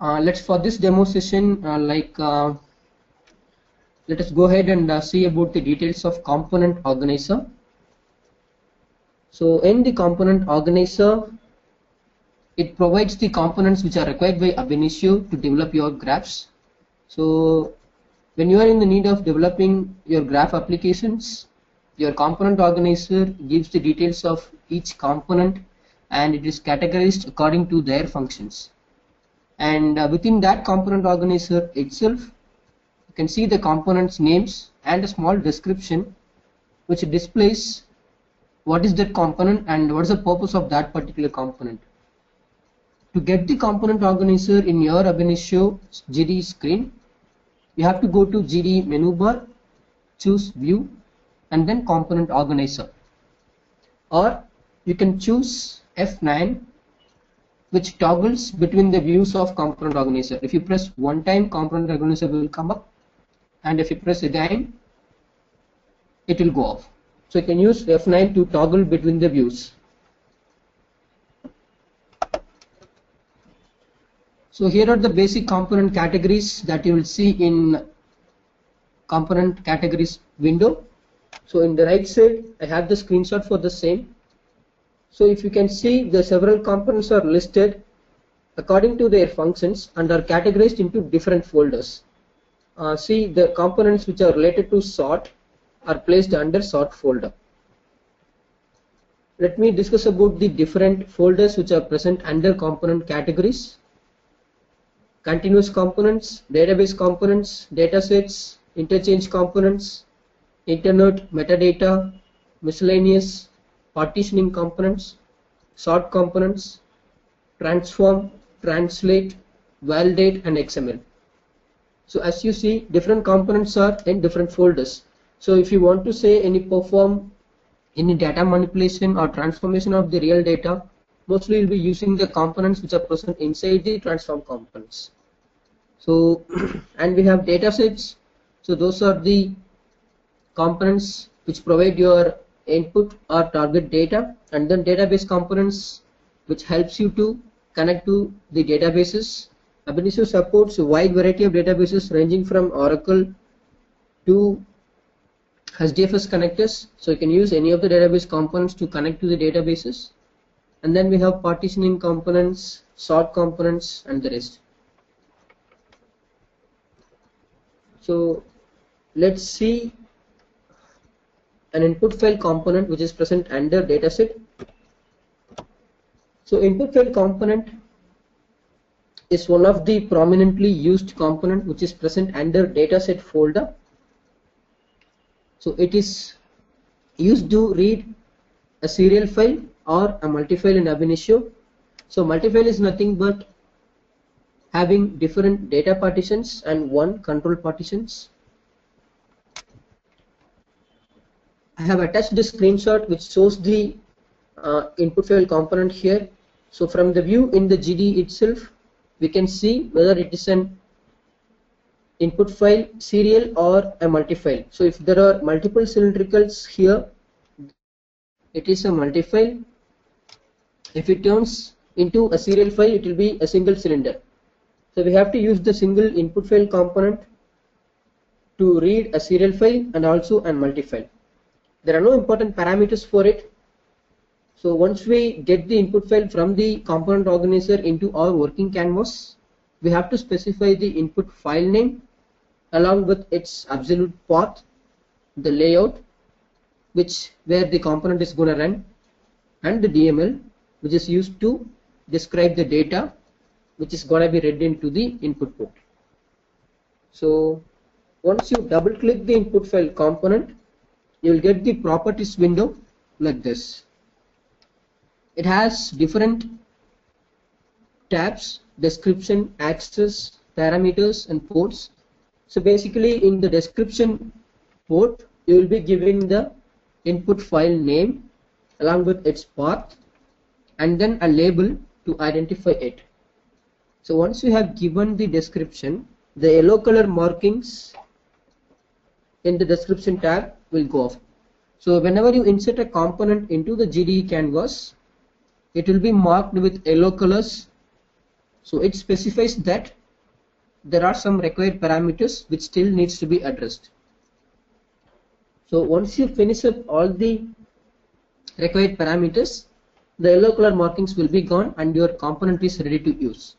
uh, let's for this demo session uh, like uh, let us go ahead and see about the details of component organizer. So in the component organizer it provides the components which are required by ab initio to develop your graphs. So when you are in the need of developing your graph applications your component organizer gives the details of each component and it is categorized according to their functions and uh, within that component organizer itself you can see the components names and a small description which displays what is that component and what is the purpose of that particular component. To get the component organizer in your ab initio GD screen you have to go to GD menu bar choose view and then component organizer. Or you can choose F9 which toggles between the views of component organizer. If you press one time component organizer will come up and if you press again it will go off. So you can use F9 to toggle between the views. So here are the basic component categories that you will see in component categories window. So in the right side I have the screenshot for the same so if you can see the several components are listed according to their functions and are categorized into different folders. Uh, see the components which are related to sort are placed under sort folder. Let me discuss about the different folders which are present under component categories. Continuous components, database components, datasets, interchange components, internet metadata, miscellaneous, partitioning components, sort components, transform, translate, validate and XML. So as you see different components are in different folders. So if you want to say any perform any data manipulation or transformation of the real data mostly you'll be using the components which are present inside the transform components. So and we have data sets. So those are the components which provide your input or target data and then database components which helps you to connect to the databases. Ab initio supports a wide variety of databases ranging from Oracle to HDFS connectors. So you can use any of the database components to connect to the databases. And then we have partitioning components, sort components and the rest. So let's see an input file component which is present under dataset. So input file component is one of the prominently used component which is present under dataset folder. So it is used to read a serial file or a multi-file in ab initio. So multi-file is nothing but having different data partitions and one control partitions I have attached the screenshot which shows the uh, input file component here. So from the view in the GD itself, we can see whether it is an input file serial or a multi-file. So if there are multiple cylindricals here, it is a multi-file. If it turns into a serial file, it will be a single cylinder. So we have to use the single input file component to read a serial file and also a multi-file there are no important parameters for it. So once we get the input file from the component organizer into our working canvas we have to specify the input file name along with its absolute path the layout which where the component is going to run and the DML which is used to describe the data which is going to be read into the input port. So once you double click the input file component you will get the properties window like this. It has different tabs, description, access, parameters and ports. So basically in the description port you will be giving the input file name along with its path and then a label to identify it. So once you have given the description, the yellow color markings in the description tab will go off. So whenever you insert a component into the GDE canvas, it will be marked with yellow colors So it specifies that there are some required parameters which still needs to be addressed. So once you finish up all the required parameters, the yellow color markings will be gone and your component is ready to use.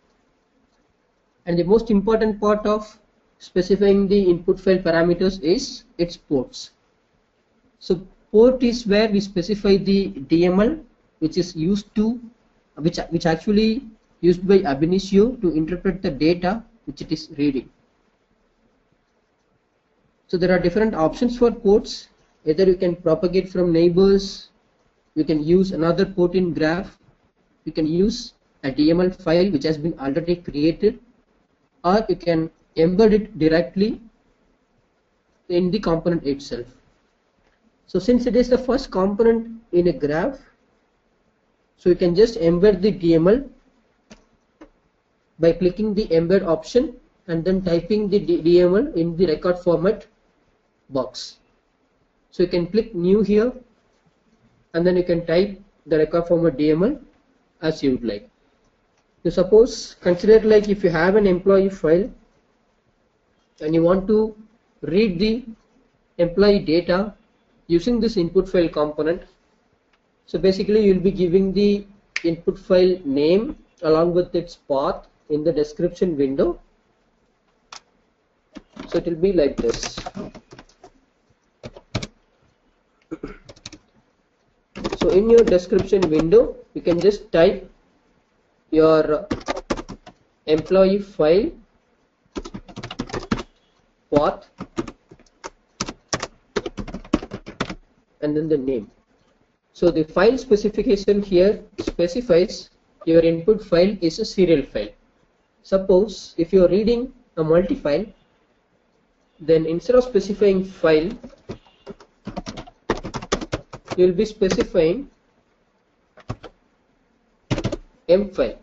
And the most important part of specifying the input file parameters is its ports. So port is where we specify the DML which is used to which which actually used by ab initio to interpret the data which it is reading. So there are different options for ports. Either you can propagate from neighbors, you can use another port in graph, you can use a DML file which has been already created, or you can embed it directly in the component itself. So since it is the first component in a graph, so you can just embed the DML by clicking the embed option and then typing the DML in the record format box. So you can click new here and then you can type the record format DML as you would like. So suppose consider like if you have an employee file and you want to read the employee data using this input file component. So basically you will be giving the input file name along with its path in the description window. So it will be like this. So in your description window, you can just type your employee file path and then the name. So the file specification here specifies your input file is a serial file. Suppose if you are reading a multi-file, then instead of specifying file, you will be specifying M file.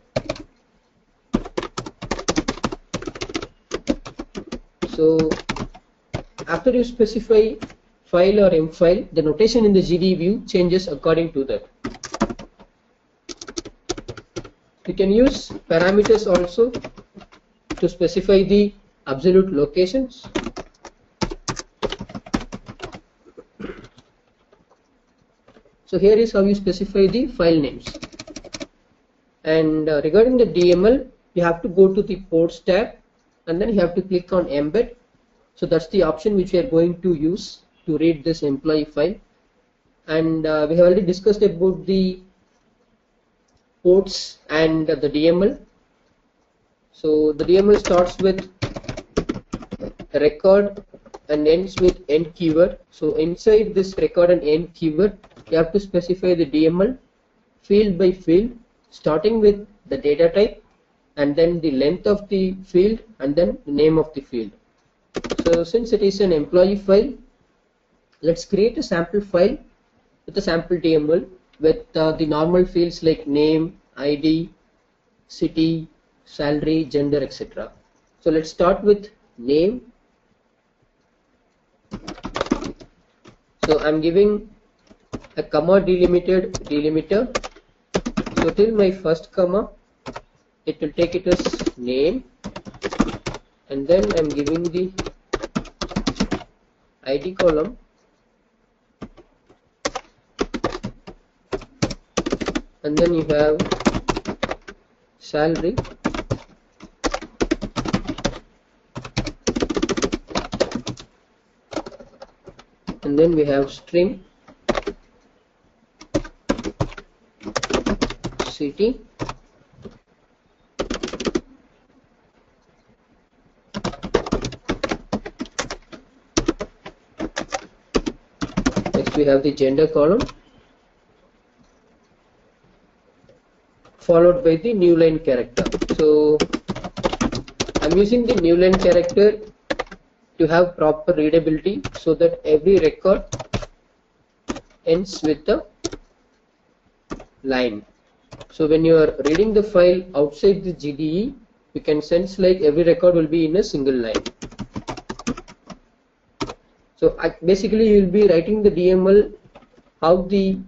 So after you specify file or M file, the notation in the GD view changes according to that. You can use parameters also to specify the absolute locations. So here is how you specify the file names. And uh, regarding the DML, you have to go to the ports tab and then you have to click on embed. So that's the option which we are going to use to read this employee file. And uh, we have already discussed about the ports and the DML. So the DML starts with record and ends with end keyword. So inside this record and end keyword, you have to specify the DML field by field, starting with the data type and then the length of the field and then the name of the field. So since it is an employee file, let's create a sample file with a sample DML with uh, the normal fields like name, ID, city, salary, gender, etc. So let's start with name. So I'm giving a comma delimited delimiter. So till my first comma, it will take it as name and then I'm giving the ID column and then you have salary. And then we have string city next we have the gender column followed by the new line character. So I'm using the new line character to have proper readability so that every record ends with a line. So when you are reading the file outside the GDE you can sense like every record will be in a single line. So basically you will be writing the DML how the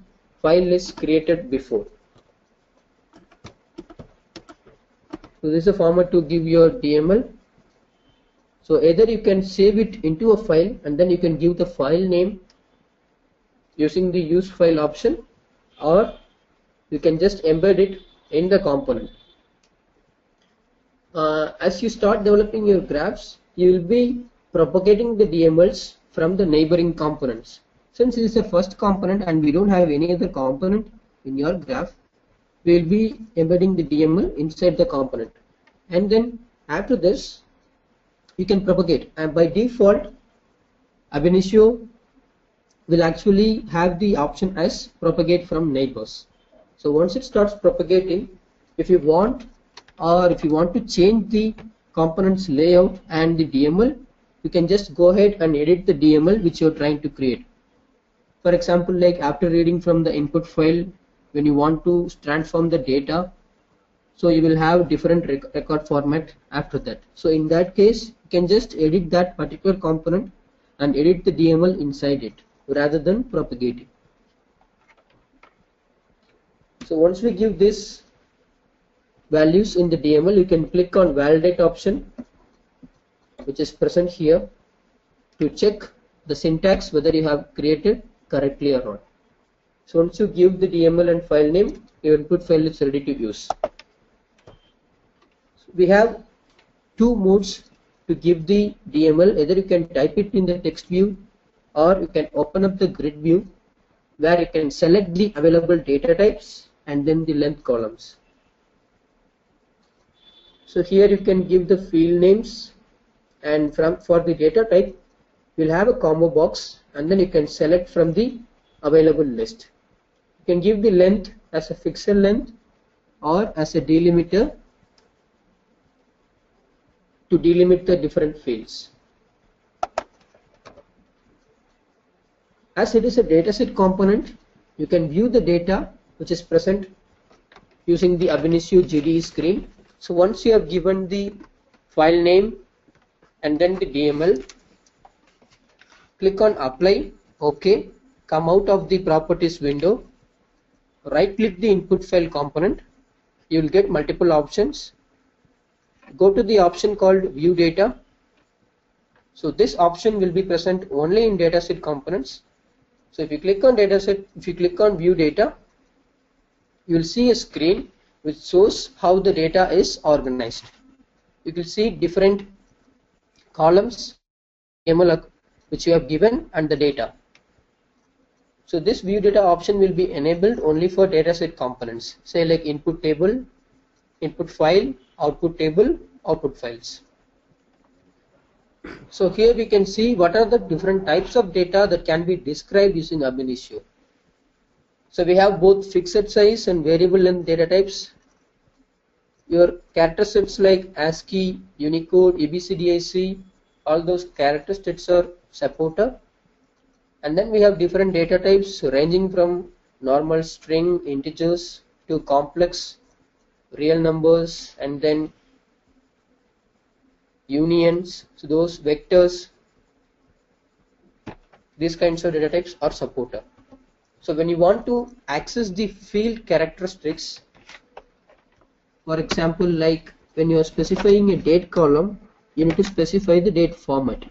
file is created before So this is a format to give your DML. So either you can save it into a file and then you can give the file name using the use file option or you can just embed it in the component. Uh, as you start developing your graphs, you will be propagating the DMLs from the neighboring components. Since this is the first component and we don't have any other component in your graph, we will be embedding the DML inside the component. And then after this, you can propagate. And by default, Ab initio will actually have the option as propagate from neighbors. So once it starts propagating, if you want or if you want to change the components layout and the DML, you can just go ahead and edit the DML which you're trying to create. For example, like after reading from the input file, when you want to transform the data, so you will have different rec record format after that. So in that case, you can just edit that particular component and edit the DML inside it rather than propagating. So once we give this values in the DML, you can click on validate option, which is present here to check the syntax whether you have created correctly or not. So once you give the DML and file name, your input file is ready to use. So we have two modes to give the DML. Either you can type it in the text view or you can open up the grid view where you can select the available data types and then the length columns. So here you can give the field names and from for the data type you'll have a combo box and then you can select from the available list. Can give the length as a fixed length or as a delimiter to delimit the different fields. As it is a dataset component, you can view the data which is present using the Ab GDE screen. So once you have given the file name and then the DML, click on apply, OK, come out of the properties window, right click the input file component, you will get multiple options. Go to the option called view data. So this option will be present only in dataset components. So if you click on dataset, if you click on view data, you will see a screen which shows how the data is organized. You will see different columns which you have given and the data. So this view data option will be enabled only for dataset components, say like input table, input file, output table, output files. So here we can see what are the different types of data that can be described using ab initio. So we have both fixed size and variable length data types. Your character sets like ASCII, Unicode, EBCDIC, all those character sets are supported. And then we have different data types ranging from normal string integers to complex real numbers and then unions, so those vectors, these kinds of data types are supported. So when you want to access the field characteristics, for example, like when you are specifying a date column, you need to specify the date format.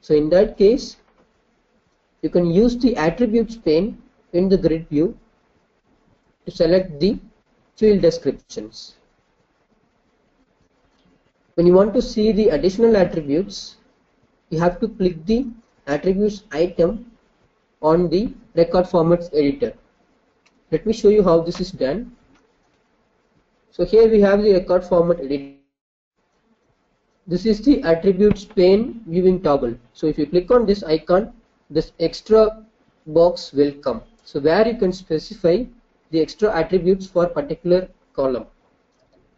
So in that case, you can use the attributes pane in the grid view to select the field descriptions. When you want to see the additional attributes, you have to click the attributes item on the record formats editor. Let me show you how this is done. So here we have the record format editor. This is the attributes pane viewing toggle. So if you click on this icon, this extra box will come. So where you can specify the extra attributes for particular column.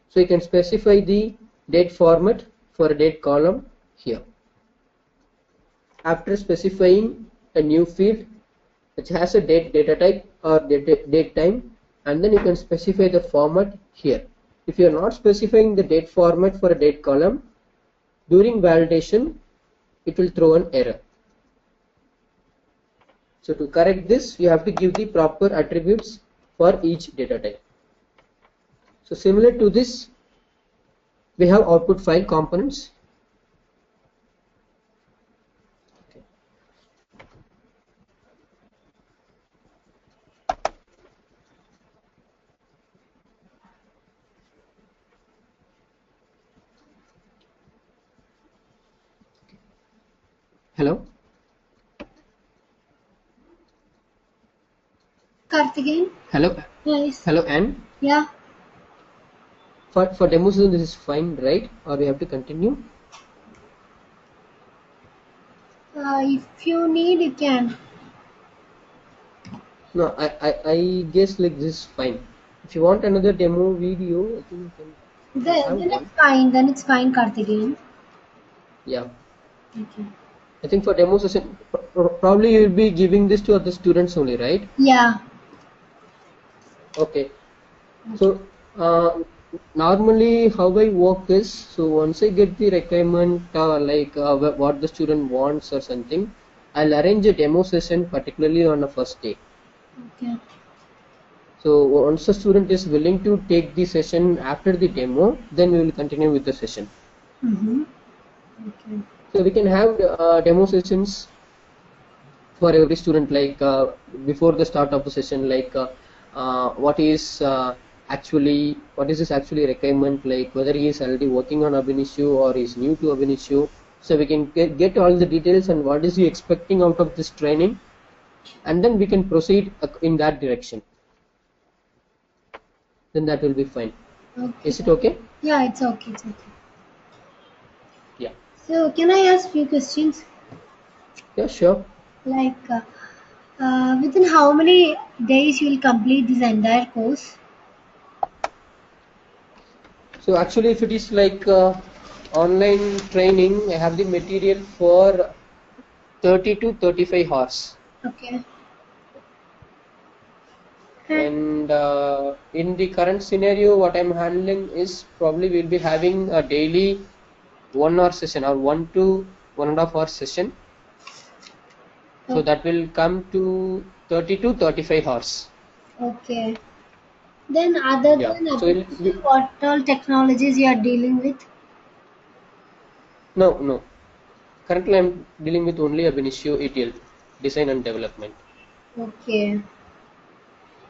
So you can specify the date format for a date column here. After specifying a new field which has a date data type or date, date time and then you can specify the format here. If you are not specifying the date format for a date column, during validation it will throw an error. So to correct this, you have to give the proper attributes for each data type. So similar to this, we have output file components. Hello. Karthikeyan? Hello. Yes. Hello, Anne. Yeah. For for demos, this is fine, right? Or we have to continue? Uh, if you need, you can. No, I, I, I guess like this is fine. If you want another demo video, I think you can. Then, then it's fine. Then it's fine, Karthikeyan. Yeah. Okay. I think for demo session, pro- pro- probably you will be giving this to other students only, right? Yeah. Okay. So uh, normally how I work is so once I get the requirement uh, like uh, what the student wants or something, I'll arrange a demo session particularly on the first day. Okay. So once the student is willing to take the session after the demo, then we will continue with the session. Mm-hmm. Okay. So we can have uh, demo sessions for every student, like uh, before the start of the session, like uh, uh, what is uh, actually what is this actually requirement, like whether he is already working on Ab initio or is new to Ab initio. So we can get, get all the details and what is he expecting out of this training, and then we can proceed in that direction. Then that will be fine. Okay. Is it okay? Yeah, it's okay. It's okay. Yeah. So, can I ask few questions? Yeah, sure. Like, uh, uh, within how many days you will complete this entire course? So actually, if it is like uh, online training, I have the material for 30 to 35 hours. Okay. And uh, in the current scenario, what I'm handling is probably we'll be having a daily one hour session or one to one and a half hour session. So Okay. that will come to 30 to 35 hours. Okay. Then, other Yeah. than So what all technologies you are dealing with? No, no. Currently, I'm dealing with only Ab initio ETL, design and development. Okay.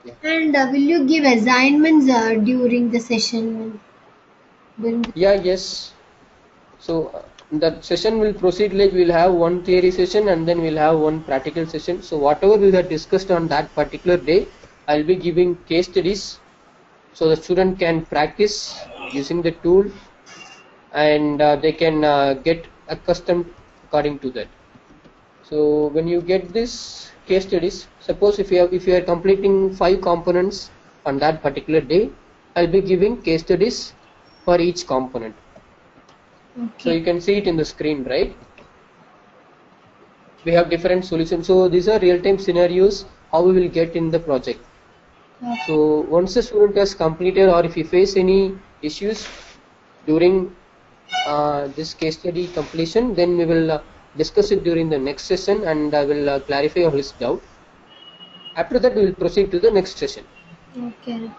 Yeah. And uh, will you give assignments uh, during the session? During the, Yeah, yes. So uh, that session will proceed like we'll have one theory session and then we'll have one practical session. So whatever we have discussed on that particular day, I'll be giving case studies so the student can practice using the tool and uh, they can uh, get accustomed according to that. So when you get this case studies, suppose if you have, if you are completing five components on that particular day, I'll be giving case studies for each component. So you can see it in the screen, right? We have different solutions. So these are real-time scenarios how we will get in the project. Okay. So once the student has completed or if you face any issues during uh, this case study completion, then we will uh, discuss it during the next session and I will uh, clarify all his doubt. After that, we will proceed to the next session. Okay.